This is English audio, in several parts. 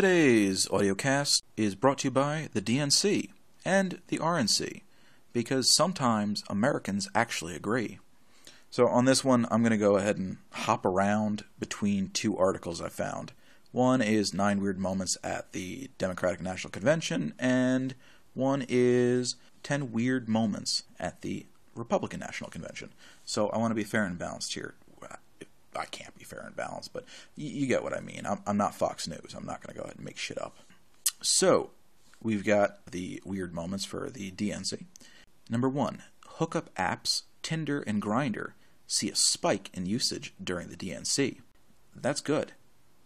Today's audiocast is brought to you by the DNC and the RNC because sometimes Americans actually agree. So, on this one, I'm going to go ahead and hop around between two articles I found. One is Nine Weird Moments at the Democratic National Convention, and one is 10 Weird Moments at the Republican National Convention. So, I want to be fair and balanced here. I can't be fair and balanced, but you, you get what I mean. I'm, I'm not Fox News. I'm not going to go ahead and make shit up. So, we've got the weird moments for the DNC. Number one, hookup apps, Tinder and Grindr see a spike in usage during the DNC. That's good,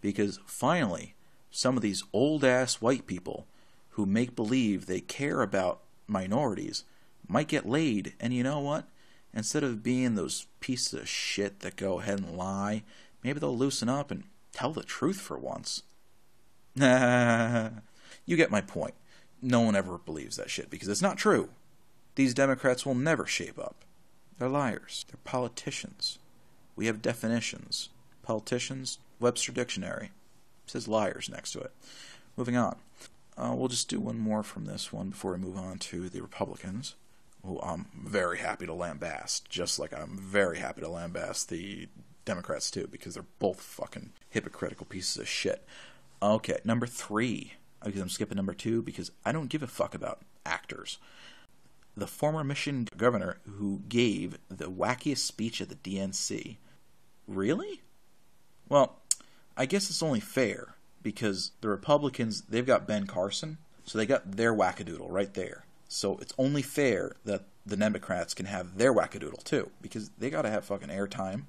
because finally, some of these old ass white people who make believe they care about minorities might get laid, and you know what? Instead of being those pieces of shit that go ahead and lie, maybe they'll loosen up and tell the truth for once. you get my point. No one ever believes that shit because it's not true. These Democrats will never shape up. They're liars. They're politicians. We have definitions. Politicians, Webster Dictionary. It says liars next to it. Moving on. Uh, we'll just do one more from this one before we move on to the Republicans who I'm very happy to lambast, just like I'm very happy to lambast the Democrats too, because they're both fucking hypocritical pieces of shit. Okay, number three. Because I'm skipping number two because I don't give a fuck about actors. The former Michigan governor who gave the wackiest speech at the DNC. Really? Well, I guess it's only fair because the Republicans, they've got Ben Carson, so they got their wackadoodle right there. So it's only fair that the Democrats can have their wackadoodle too, because they got to have fucking airtime.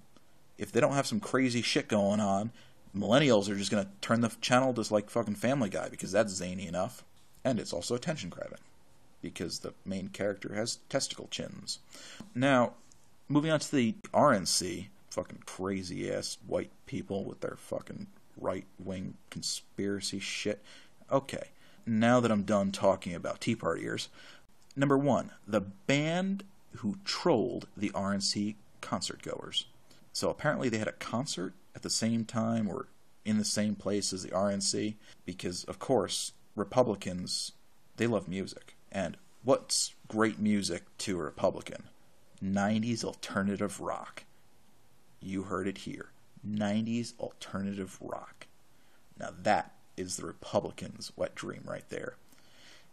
If they don't have some crazy shit going on, millennials are just going to turn the channel to like fucking Family Guy because that's zany enough. And it's also attention grabbing because the main character has testicle chins. Now, moving on to the RNC, fucking crazy ass white people with their fucking right wing conspiracy shit. Okay, now that I'm done talking about Tea Partiers, number one, the band who trolled the RNC concert goers. So apparently they had a concert at the same time or in the same place as the RNC because, of course, Republicans, they love music. And what's great music to a Republican? 90s alternative rock. You heard it here. 90s alternative rock. Now that is the Republicans' wet dream right there.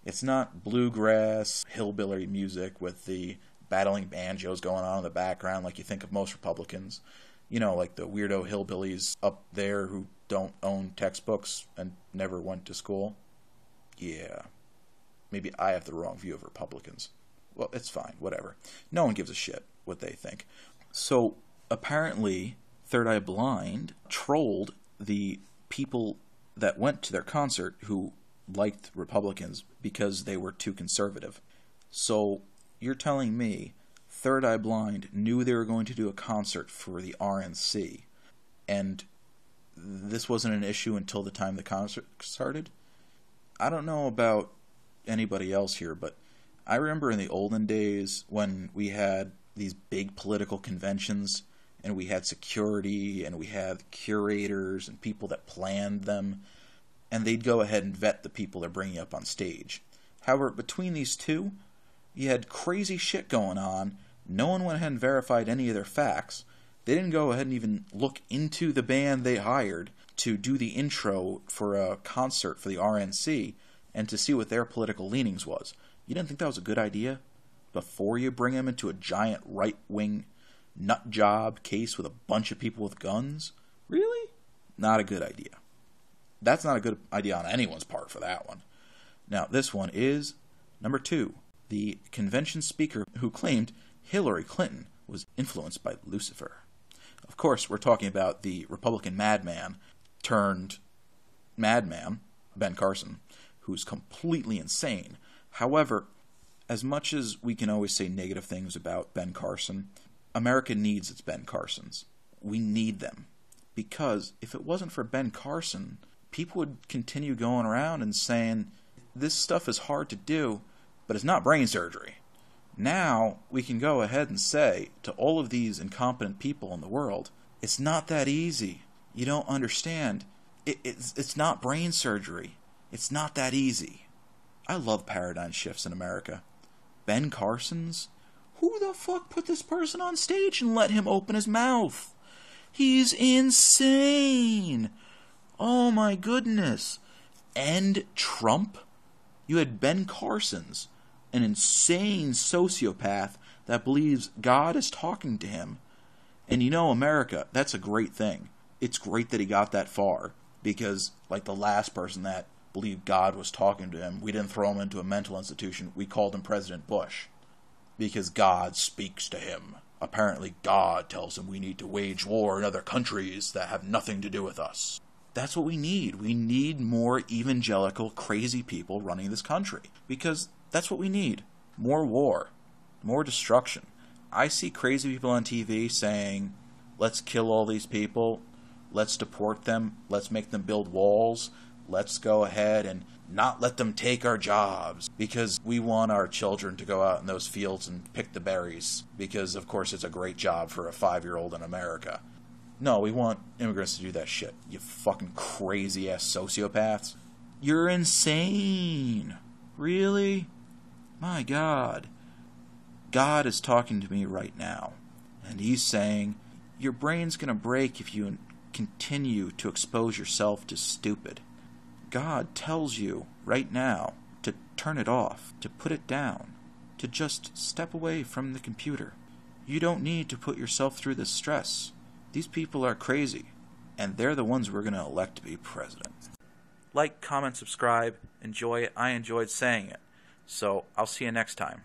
It's not bluegrass, hillbilly music with the battling banjos going on in the background like you think of most Republicans. You know, like the weirdo hillbillies up there who don't own textbooks and never went to school. Yeah. Maybe I have the wrong view of Republicans. Well, it's fine, whatever. No one gives a shit what they think. So, apparently, Third Eye Blind trolled the people that went to their concert who liked Republicans because they were too conservative. So you're telling me Third Eye Blind knew they were going to do a concert for the RNC, and this wasn't an issue until the time the concert started? I don't know about anybody else here, but I remember in the olden days when we had these big political conventions and we had security and we had curators and people that planned them and they'd go ahead and vet the people they're bringing up on stage. However, between these two, you had crazy shit going on. No one went ahead and verified any of their facts. They didn't go ahead and even look into the band they hired to do the intro for a concert for the RNC and to see what their political leanings was. You didn't think that was a good idea? Before you bring them into a giant right wing nut job case with a bunch of people with guns? Really? Not a good idea. That's not a good idea on anyone's part for that one. Now, this one is number two the convention speaker who claimed Hillary Clinton was influenced by Lucifer. Of course, we're talking about the Republican madman turned madman, Ben Carson, who's completely insane. However, as much as we can always say negative things about Ben Carson, America needs its Ben Carsons. We need them. Because if it wasn't for Ben Carson, people would continue going around and saying, this stuff is hard to do, but it's not brain surgery. Now we can go ahead and say to all of these incompetent people in the world, it's not that easy. You don't understand. it, it's it's not brain surgery. It's not that easy. I love paradigm shifts in America. Ben Carson's? Who the fuck put this person on stage and let him open his mouth? He's insane. Oh my goodness. And Trump? You had Ben Carson's, an insane sociopath that believes God is talking to him. And you know, America, that's a great thing. It's great that he got that far because, like the last person that believed God was talking to him, we didn't throw him into a mental institution. We called him President Bush because God speaks to him. Apparently, God tells him we need to wage war in other countries that have nothing to do with us. That's what we need. We need more evangelical, crazy people running this country because that's what we need more war, more destruction. I see crazy people on TV saying, let's kill all these people, let's deport them, let's make them build walls, let's go ahead and not let them take our jobs because we want our children to go out in those fields and pick the berries because, of course, it's a great job for a five year old in America. No, we want immigrants to do that shit. You fucking crazy ass sociopaths. You're insane. Really? My God. God is talking to me right now. And He's saying, Your brain's to break if you continue to expose yourself to stupid. God tells you right now to turn it off, to put it down, to just step away from the computer. You don't need to put yourself through this stress. These people are crazy, and they're the ones we're going to elect to be president. Like, comment, subscribe, enjoy it. I enjoyed saying it. So I'll see you next time.